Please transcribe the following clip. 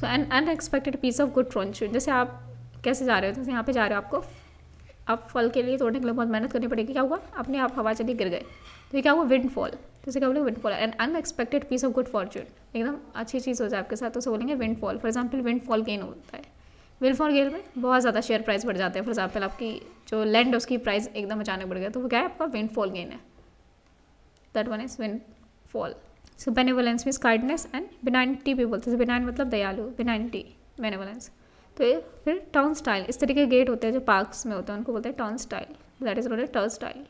So an unexpected piece of good fortune जैसे आप कैसे जा रहे हो? जैसे यहाँ पे जा रहे हो आपको, आप फल के लिए तोड़ने के लिए बहुत मेहनत करनी पड़ेगी। क्या हुआ? अपने आप हवा चली, गिर गए। तो ये क्या हुआ? विंड फॉल इसे क्या बोलेंगे? Windfall and unexpected piece of good fortune एकदम अच्छी चीज़ हो जाए आपके साथ तो उसे बोलेंगे windfall for example windfall gain होता है। विंड फॉल गेन में बहुत ज़्यादा शेयर प्राइस बढ़ जाते हैं। फॉर एग्ज़ाम्पल आपकी जो लैंड है, उसकी प्राइस एकदम अचानक बढ़ गया। तो वो क्या है आपका? विंड फॉल गेन है। That one is windfall so benevolence means kindness and benignity भी बोलते हैं। बेनाइन मतलब दयालु बेनाइनटी बेनेवलेंस तो ये फिर टाउन स्टाइल इस तरीके के गेट होते हैं जो पार्क्स में होते हैं, उनको बोलते हैं टाउन स्टाइल दैट इज़ बोलते टाउन स्टाइल